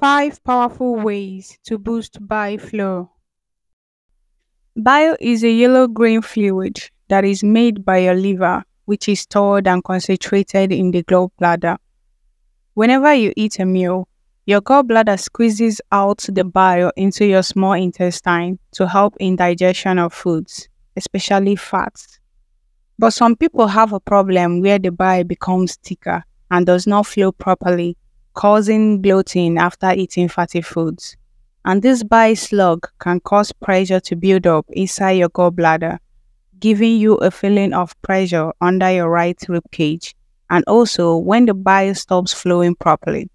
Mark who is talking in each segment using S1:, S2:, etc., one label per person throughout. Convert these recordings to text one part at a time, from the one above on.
S1: 5 Powerful Ways to Boost Bile Flow. Bile is a yellow green fluid that is made by your liver, which is stored and concentrated in the gallbladder. Whenever you eat a meal, your gallbladder squeezes out the bile into your small intestine to help in digestion of foods, especially fats. But some people have a problem where the bile becomes thicker and does not flow properly causing bloating after eating fatty foods. And this bile sludge can cause pressure to build up inside your gallbladder, giving you a feeling of pressure under your right rib cage. And also, when the bile stops flowing properly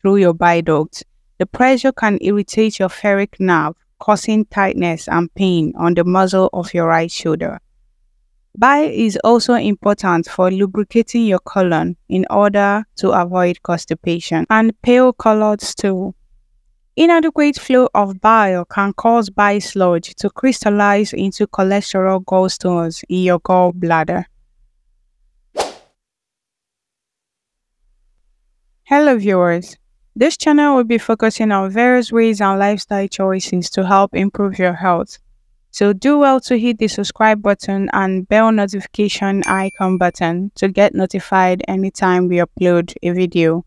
S1: through your bile duct, the pressure can irritate your phrenic nerve, causing tightness and pain on the muscle of your right shoulder. Bile is also important for lubricating your colon in order to avoid constipation and pale colored stool. Inadequate flow of bile can cause bile sludge to crystallize into cholesterol gallstones in your gallbladder. Hello viewers, this channel will be focusing on various ways and lifestyle choices to help improve your health. So do well to hit the subscribe button and bell notification icon button to get notified anytime we upload a video.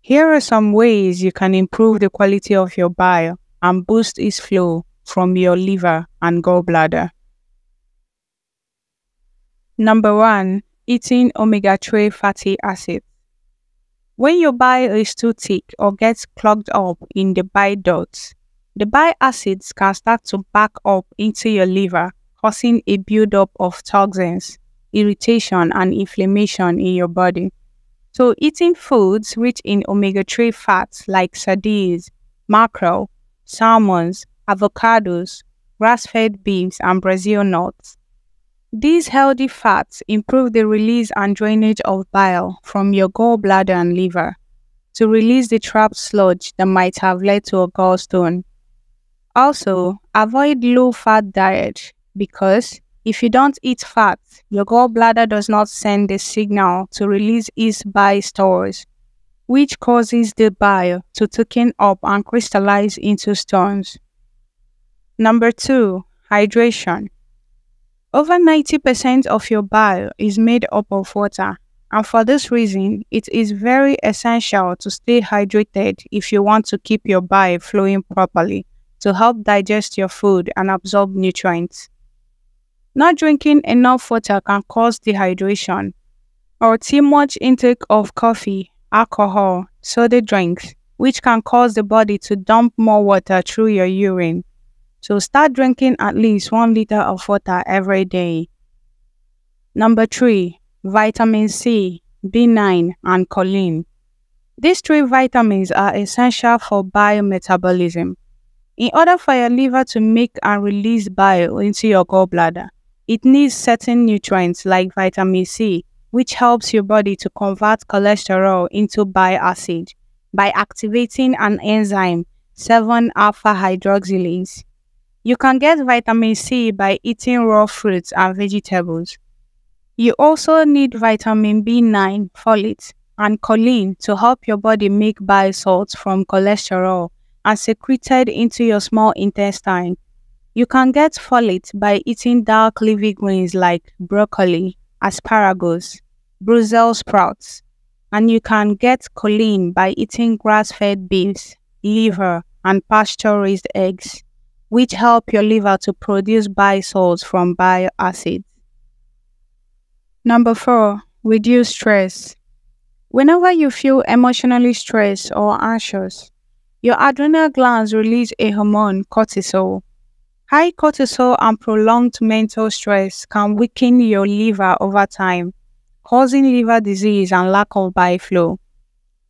S1: Here are some ways you can improve the quality of your bile and boost its flow from your liver and gallbladder. Number 1. Eating omega-3 fatty acids. When your bile is too thick or gets clogged up in the bile ducts, the bile acids can start to back up into your liver, causing a buildup of toxins, irritation, and inflammation in your body. So, eating foods rich in omega 3 fats like sardines, mackerel, salmons, avocados, grass fed beans, and Brazil nuts. These healthy fats improve the release and drainage of bile from your gallbladder and liver to release the trapped sludge that might have led to a gallstone also, avoid low fat diet because if you don't eat fat, your gallbladder does not send the signal to release its bile stores, which causes the bile to thicken up and crystallize into stones. Number two, hydration. Over 90% of your bile is made up of water, and for this reason, it is very essential to stay hydrated if you want to keep your bile flowing properly to help digest your food and absorb nutrients. Not drinking enough water can cause dehydration, or too much intake of coffee, alcohol, soda drinks, which can cause the body to dump more water through your urine. So start drinking at least 1 liter of water every day. Number 3. Vitamin C, B9, and choline. These three vitamins are essential for bile metabolism. In order for your liver to make and release bile into your gallbladder, it needs certain nutrients like vitamin C, which helps your body to convert cholesterol into bile acid by activating an enzyme 7 alpha hydroxylase. You can get vitamin C by eating raw fruits and vegetables. You also need vitamin B9, folate, and choline to help your body make bile salts from cholesterol and secreted into your small intestine. You can get folate by eating dark leafy greens like broccoli, asparagus, Brussels sprouts, and you can get choline by eating grass-fed beef, liver, and pasture-raised eggs, which help your liver to produce bile salts from bile acids. Number 4. Reduce stress. Whenever you feel emotionally stressed or anxious, your adrenal glands release a hormone, cortisol. High cortisol and prolonged mental stress can weaken your liver over time, causing liver disease and lack of bile flow.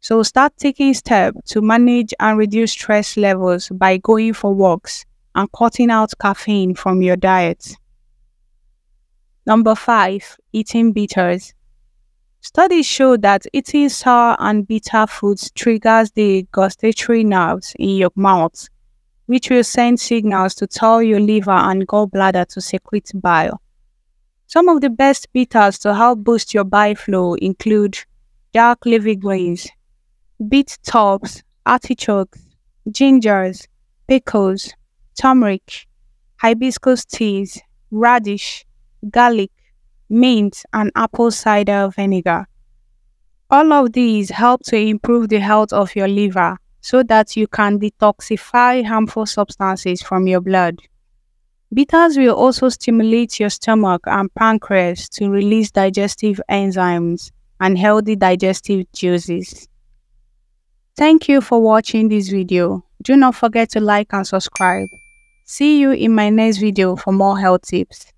S1: So start taking steps to manage and reduce stress levels by going for walks and cutting out caffeine from your diet. Number 5. Eating bitters. Studies show that eating sour and bitter foods triggers the gustatory nerves in your mouth, which will send signals to tell your liver and gallbladder to secrete bile. Some of the best bitters to help boost your bile flow include dark leafy greens, beet tops, artichokes, gingers, pickles, turmeric, hibiscus teas, radish, garlic, mint, and apple cider vinegar. All of these help to improve the health of your liver so that you can detoxify harmful substances from your blood. Bitters will also stimulate your stomach and pancreas to release digestive enzymes and healthy digestive juices. Thank you for watching this video. Do not forget to like and subscribe. See you in my next video for more health tips.